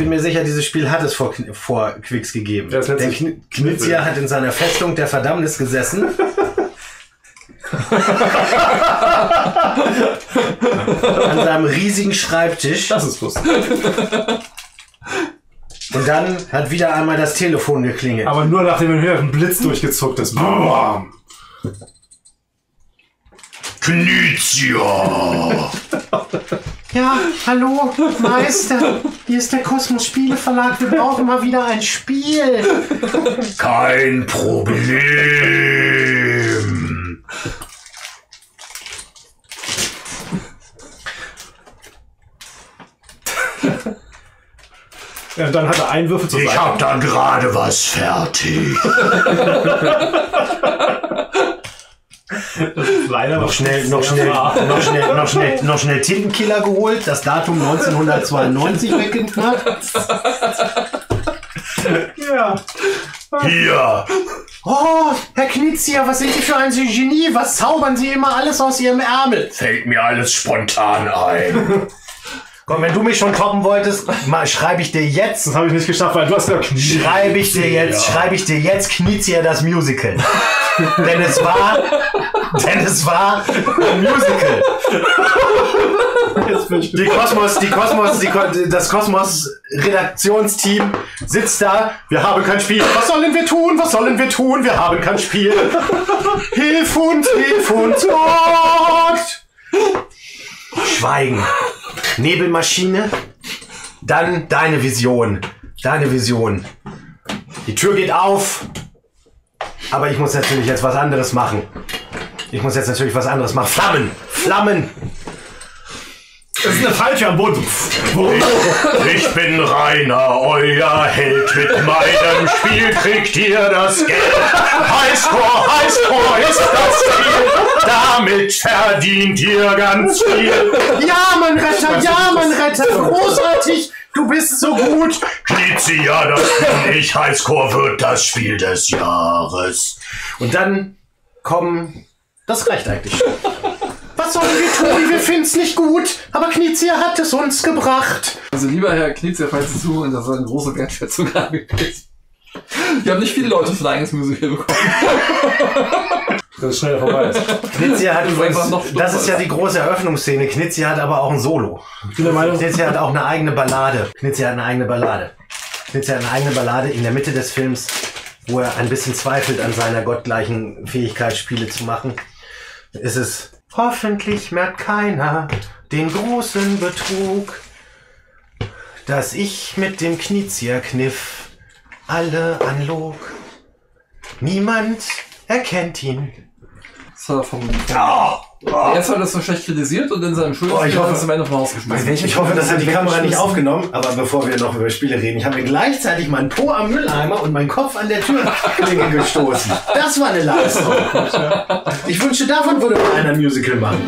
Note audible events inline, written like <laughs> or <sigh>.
ich bin mir sicher, dieses Spiel hat es vor, vor Quicks gegeben. Nennt Der Kn Knizia hat in seiner Festung der Verdammnis gesessen. <laughs> an seinem riesigen Schreibtisch. Das ist lustig. Und dann hat wieder einmal das Telefon geklingelt. Aber nur nachdem ein höheren Blitz durchgezuckt ist. Bam. Knizia! <laughs> Ja, hallo, Meister. Hier ist der Kosmos Spiele Verlag. Wir brauchen mal wieder ein Spiel. Kein Problem. Ja, und dann hat er einen Würfel zur Ich Seite. hab da gerade was fertig. <laughs> Leider Noch schnell, noch schnell, noch schnell, noch schnell, noch schnell Tintenkiller geholt, das Datum 1992 weggemacht. Ja. Hier, Oh, Herr Knizia, was sind Sie für ein Genie? Was zaubern Sie immer alles aus Ihrem Ärmel? fällt mir alles spontan ein. Komm, wenn du mich schon toppen wolltest, schreibe ich dir jetzt, Das habe ich nicht geschafft, weil du hast ja Knie. schreibe ich dir jetzt, schreibe ich dir jetzt Knizia das Musical. <laughs> denn es war, denn es war ein Musical. Die Kosmos, die Kosmos, die, Ko- das Kosmos-Redaktionsteam sitzt da. Wir haben kein Spiel. Was sollen wir tun? Was sollen wir tun? Wir haben kein Spiel. Hilf uns, hilf uns, Gott! Schweigen. Nebelmaschine. Dann deine Vision. Deine Vision. Die Tür geht auf. Aber ich muss natürlich jetzt was anderes machen. Ich muss jetzt natürlich was anderes machen. Flammen! Flammen! Das ist eine Falsche am Boden. Ich bin Rainer, euer Held. Mit meinem Spiel kriegt ihr das Geld. Highscore, Highscore ist das Ziel. Damit verdient ihr ganz viel. Ja, mein Retter, ja, mein Retter, großartig, du bist so gut. Knizia, das bin ich. Highscore wird das Spiel des Jahres. Und dann kommen, das reicht eigentlich schon. Was sollen wir tun? Wir finden's nicht gut, aber Knizia hat es uns gebracht. Also lieber Herr Knizia, falls Sie zuhören, das war eine große Wertschätzung angewiesen. <laughs> Wir haben nicht viele Leute für ein eigenes Musical bekommen. Das ist schnell vorbei. Knizia hat Das ist übrigens, noch das ist ja die große Eröffnungsszene. Knizia hat aber auch ein Solo. Knizia hat auch eine eigene Ballade. Knizia hat eine eigene Ballade. Knizia hat eine eigene Ballade in der Mitte des Films, wo er ein bisschen zweifelt an seiner gottgleichen Fähigkeit, Spiele zu machen. Ist es, hoffentlich merkt keiner den großen Betrug, dass ich mit dem Knizia-Kniff alle anlog. Niemand erkennt ihn. Das war vom, vom Jetzt hat er das so schlecht kritisiert und in seinem Oh, ich hoffe- es am Ende vom Haus geschmissen. Ich hoffe, das hat die Kamera nicht aufgenommen, aber bevor wir noch über Spiele reden, ich habe mir gleichzeitig meinen Po am Mülleimer und meinen Kopf an der Türklinge gestoßen. Das war eine Leistung. <laughs> Ich wünschte, davon würde mal einer ein Musical machen.